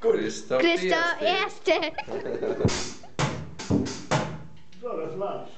Krzysztof jest. jeszcze. Zaraz masz.